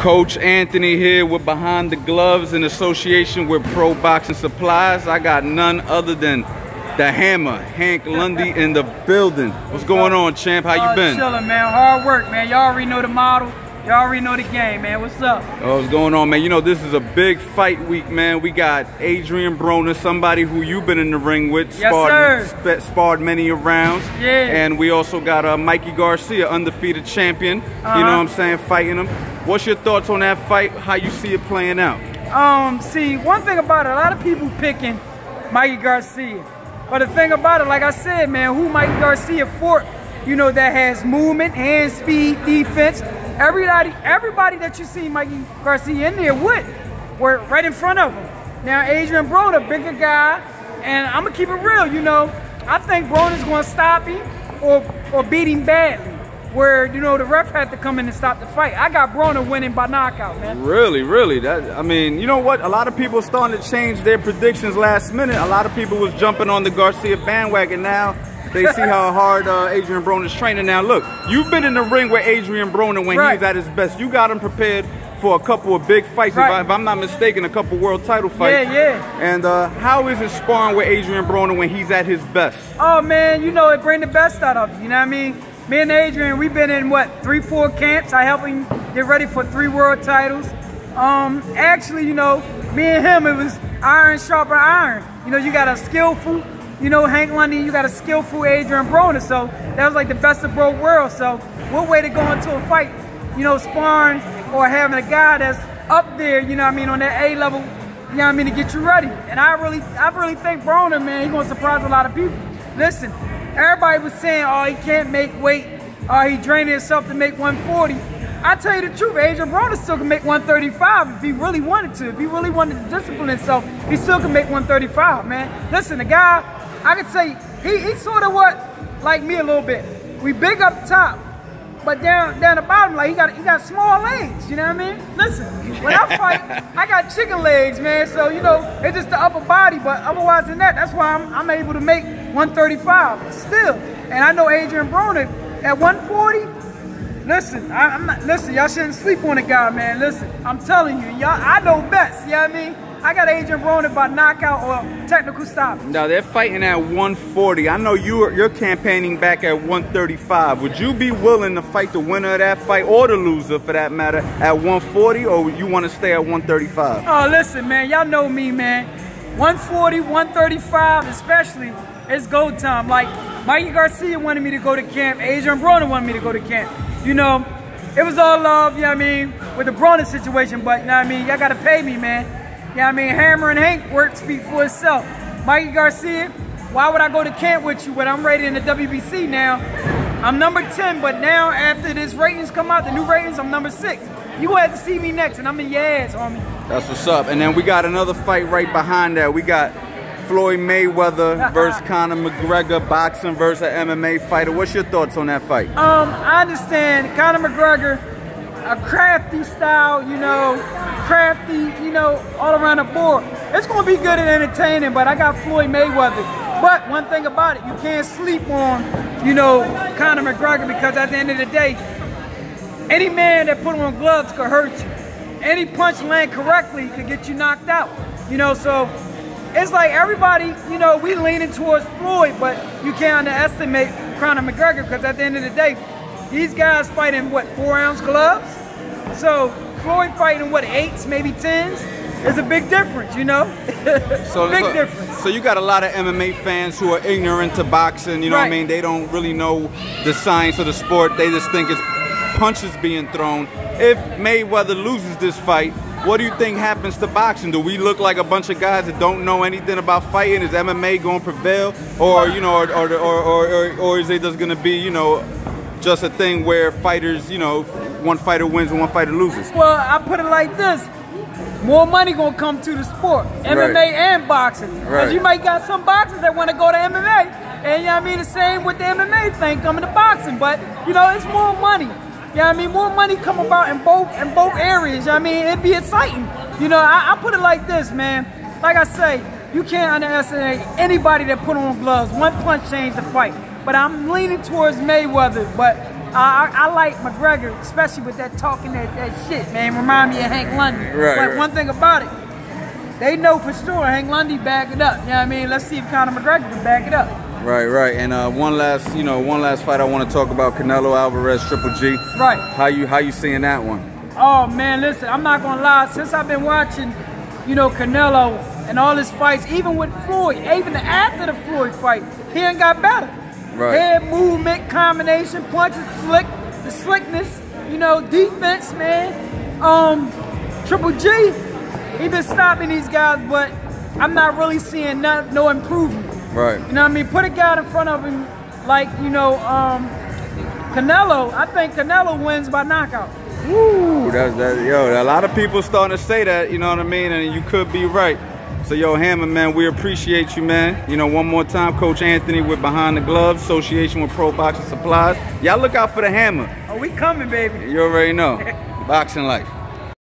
Coach Anthony here with Behind the Gloves in association with Pro Boxing Supplies. I got none other than the Hammer, Hank Lundy in the building. What's going on, champ? How you been? Chilling, man. Hard work, man. Y'all already know the model. Y'all already know the game, man. What's up? Oh, what's going on, man? You know, this is a big fight week, man. We got Adrian Broner, somebody who you've been in the ring with, yes, sparred, sir. Sp sparred many rounds. Yeah. And we also got uh, Mikey Garcia, undefeated champion. Uh -huh. You know Uh-huh. what I'm saying? Fighting him. What's your thoughts on that fight? How you see it playing out? Um, see, one thing about it, a lot of people picking Mikey Garcia. But the thing about it, like I said, man, who Mikey Garcia fought, you know, that has movement, hand speed, defense. Everybody, everybody that you see Mikey Garcia in there with were right in front of him. Now, Adrian Broner, bigger guy, and I'm gonna keep it real, you know. I think Broner's gonna stop him or, or beat him badly where you know the ref had to come in and stop the fight. I got Broner winning by knockout, man. Really, really. That I mean, you know what? A lot of people starting to change their predictions last minute. A lot of people was jumping on the Garcia bandwagon. Now they see how hard uh, Adrian Broner's training. Now look, you've been in the ring with Adrian Broner when Right. he's at his best. You got him prepared for a couple of big fights. If, Right. I, if I'm not mistaken, a couple world title fights. Yeah, yeah. And uh, how is it sparring with Adrian Broner when he's at his best? Oh man, you know it bring the best out of you. You know what I mean? Me and Adrian, we've been in what three, four camps. I help him get ready for three world titles. Um, actually, you know, me and him, it was iron sharper iron. You know, you got a skillful, you know, Hank Lundy, you got a skillful Adrian Broner. So that was like the best of both worlds. So what way to go into a fight, you know, sparring or having a guy that's up there, you know I mean, on that A level, you know I mean, to get you ready. And I really, I really think Broner, man, he's gonna surprise a lot of people. Listen, everybody was saying, oh, he can't make weight, or he drained himself to make 140. I tell you the truth, Adrian Broner still can make 135 if he really wanted to. If he really wanted to discipline himself, he still can make 135, man. Listen, the guy, I could say, he, he's sort of what, like me a little bit. We big up top, but down down the bottom, like he got he got small legs. You know what I mean? Listen, when I fight, I got chicken legs, man. So you know, it's just the upper body. But otherwise than that, that's why I'm I'm able to make 135 still. And I know Adrian Broner at 140. Listen, I, I'm not. Listen, y'all shouldn't sleep on the guy, man. Listen, I'm telling you, y'all. I know best. You know what I mean? I got Adrian Broner by knockout or technical stop. Now they're fighting at 140. I know you are, you're campaigning back at 135. Would you be willing to fight the winner of that fight or the loser for that matter at 140 or would you want to stay at 135? Oh, listen, man. Y'all know me, man. 140, 135, especially, it's go time. Like, Mikey Garcia wanted me to go to camp. Adrian Broner wanted me to go to camp. You know, it was all love, you know what I mean, with the Broner situation, but, you know what I mean, y'all got to pay me, man. You know what I mean? Hammer and Hank work speak for itself. Mikey Garcia, why would I go to camp with you when I'm rated in the WBC now? I'm number 10, but now after this ratings come out, the new ratings, I'm number six. You gonna have to see me next, and I'm in your ass, homie. That's what's up. And then we got another fight right behind that. We got Floyd Mayweather versus Conor McGregor, boxing versus an MMA fighter. What's your thoughts on that fight? Um, I understand Conor McGregor, a crafty style, you know, crafty, you know, all around the board. It's gonna be good and entertaining, but I got Floyd Mayweather. But one thing about it, you can't sleep on, you know, Conor McGregor because at the end of the day, any man that put on gloves could hurt you. Any punch land correctly could get you knocked out. You know, so it's like everybody, you know, we leaning towards Floyd, but you can't underestimate Conor McGregor because at the end of the day, these guys fighting what four ounce gloves. So Floyd fighting what eights, maybe tens. It's a big difference, you know. So, big so, difference. So you got a lot of MMA fans who are ignorant to boxing. You know what I mean? They don't really know the science of the sport. They just think it's punches being thrown. If Mayweather loses this fight, what do you think happens to boxing? Do we look like a bunch of guys that don't know anything about fighting? Is MMA going to prevail, or you know, or or, or, or, or, or is it just going to be you know just a thing where fighters, you know, one fighter wins and one fighter loses? Well, I put it like this. More money gonna come to the sport, MMA Right. and boxing. Because Right. you might got some boxers that want to go to MMA, and you know what I mean. The same with the MMA thing coming to boxing, but you know it's more money. You know what I mean? More money come about in both in both areas. You know what I mean, it'd be exciting. You know, I, I put it like this, man. Like I say, you can't underestimate anybody that put on gloves. One punch changed the fight. But I'm leaning towards Mayweather. But I, I, I like McGregor, especially with that talking that, that shit, man. Remind me of Hank Lundy. Right, But right. one thing about it, they know for sure Hank Lundy back it up. You know what I mean? Let's see if Conor McGregor can back it up. Right, right. And uh, one last, you know, one last fight I want to talk about: Canelo Alvarez, Triple G. Right. How you how you seeing that one? Oh man, listen, I'm not gonna lie. Since I've been watching, you know, Canelo and all his fights, even with Floyd, even after the Floyd fight, he ain't got better. Right. Head movement, combination, punches, slick, the slickness, you know, defense, man. Um, Triple G, he been stopping these guys, but I'm not really seeing no, no improvement. Right. You know what I mean? Put a guy in front of him like, you know, um, Canelo. I think Canelo wins by knockout. Ooh, that's that. Yo, a lot of people starting to say that. You know what I mean? And you could be right. So, yo, Hammer, man, we appreciate you, man. You know, one more time, Coach Anthony with Behind the Gloves, Association with Pro Boxing Supplies. Y'all look out for the Hammer. Oh, we coming, baby. You already know. Boxing life.